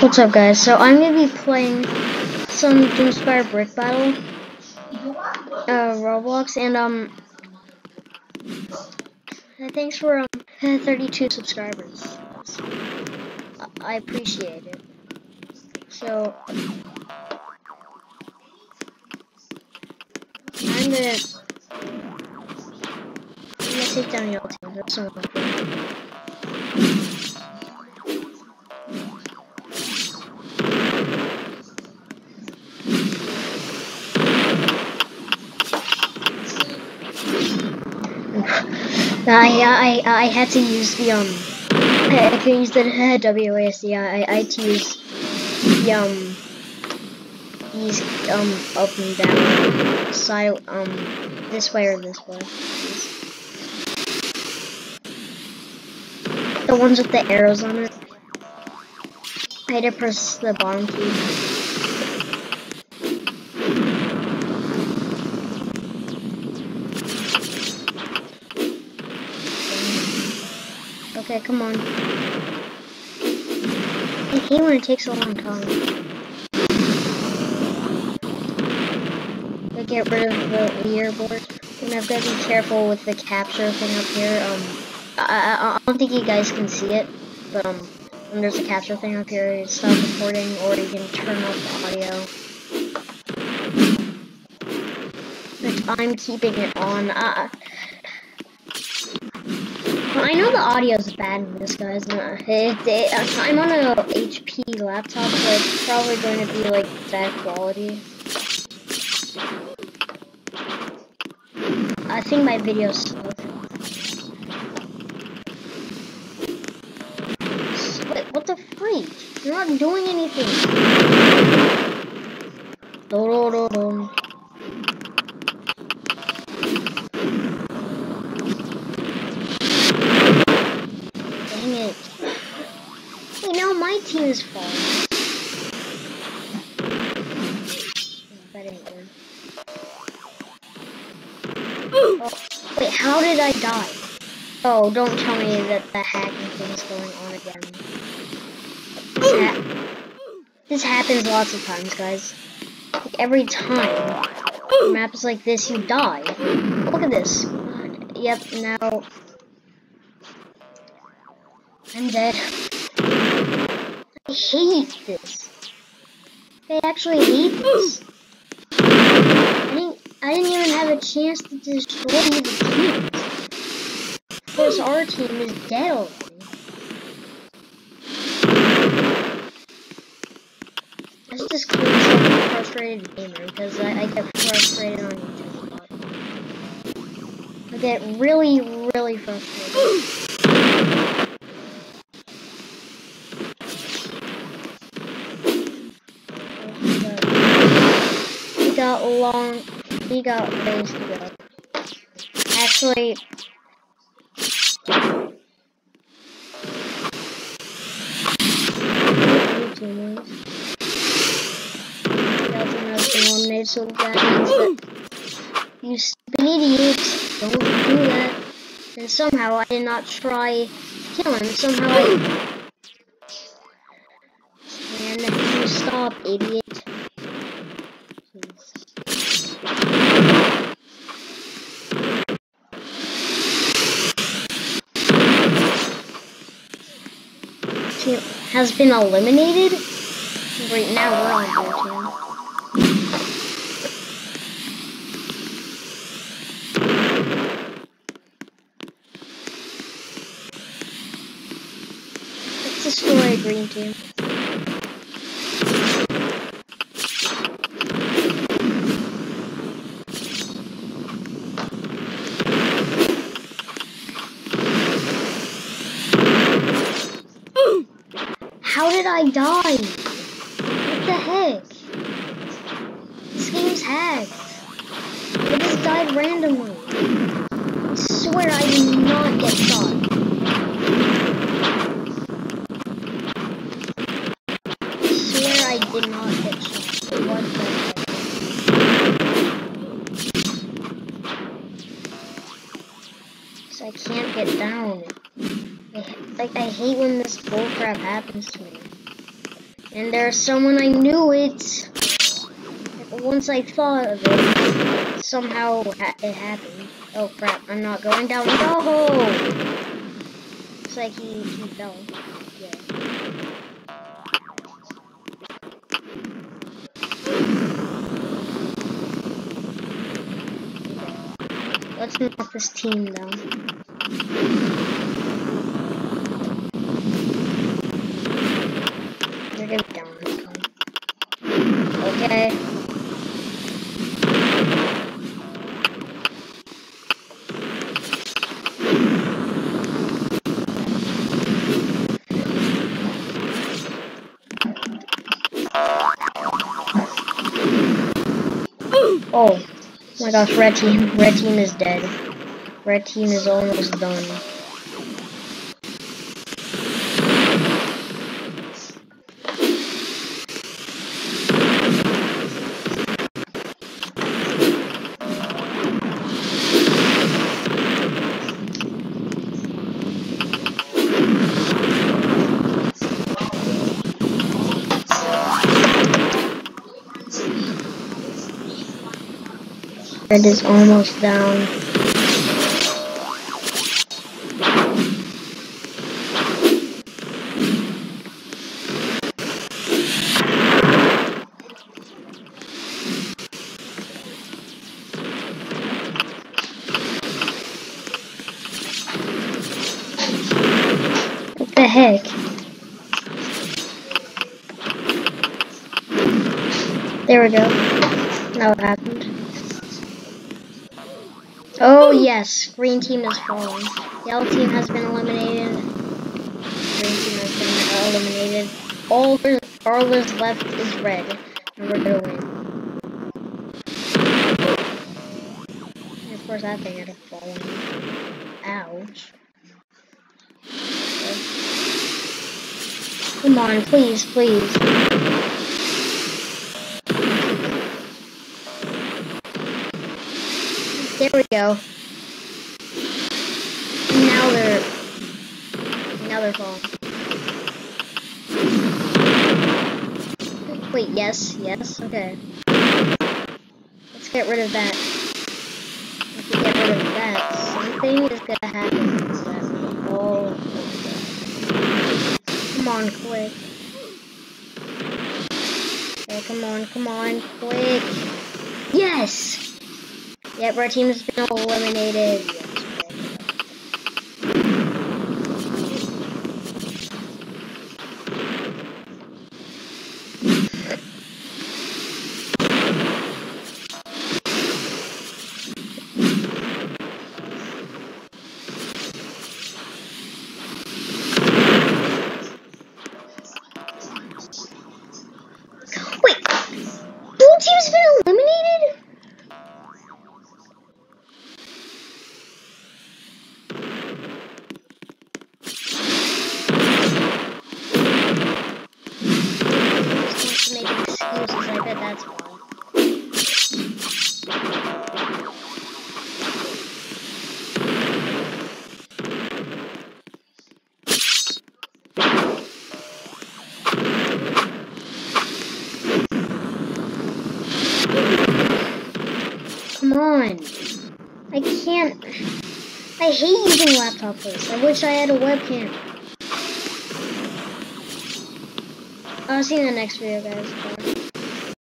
What's up guys? So I'm gonna be playing some Doomspire Brick Battle uh Roblox and um uh, thanks for um 32 subscribers. I appreciate it. So I'm gonna I'm gonna take down your team. That's I, I, I had to use the, um, I, can use the WASD, I, I had to use the, um, these, um, up and down, side, um, this way or this way. The ones with the arrows on it. I had to press the bottom key. Come on. I hate when it takes a long time. I get rid of the leaderboard. And I've got to be careful with the capture thing up here. Um, I, I, I don't think you guys can see it, but um, when there's a capture thing up here, you stop recording or you can turn off the audio. But I'm keeping it on. Uh, I know the audio is bad in this, guys. It, it, uh, I'm on a HP laptop, so it's probably going to be like bad quality. I think my video's slow. Wait, what the freak? You're not doing anything. Do, do, do, do. My team is falling. Oh, wait, how did I die? Oh, don't tell me that the hacking thing is going on again. This, ha this happens lots of times, guys. Like, every time maps like this, you die. Look at this. Yep, now... I'm dead. I hate this. They actually hate this. I didn't, I didn't even have a chance to destroy the team. Of course, our team is dead already. Let's just call myself a frustrated gamer because I, I get frustrated on YouTube. I get really, really frustrated. Got long, he got ways to go. Actually, you stupid idiots don't do that. And somehow I did not try to kill him. Somehow I... And you stop, idiot. Team has been eliminated. Right now we're on blue team. Let's destroy green team. How did I die? What the heck? This game's hacked. I just died randomly. I swear I did not get shot. I swear I did not get shot. What I can't get down. I, like, I hate when this bullcrap happens to me. And there's someone I knew it. Once I thought of it, somehow it happened. Oh crap, I'm not going down. No! Looks like he, he fell. Yeah. Let's knock this team down. Okay. Oh my gosh, red team. Red team is dead. Red team is almost done. Red is almost down. What the heck? There we go. Now it happened. Oh yes, green team is falling. Yellow team has been eliminated. Green team has been eliminated. All, all that's left is red, and we're gonna win. And of course, that thing had to fall. Ouch. Come on, please, please. There we go. Now they're now they're falling. Wait, yes, yes, okay. Let's get rid of that. If we get rid of that, something is gonna happen Oh, come on, quick. Okay, come on, come on, quick. Yes! Yep, our team has been eliminated. Wait, blue team's been eliminated? That's why. Come on. I can't. I hate using laptop this. I wish I had a webcam. I'll see you in the next video, guys. Bye.